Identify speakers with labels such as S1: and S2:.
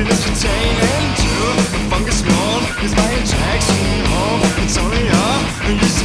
S1: entertaining containing to fungus mold is my injection home. It's only a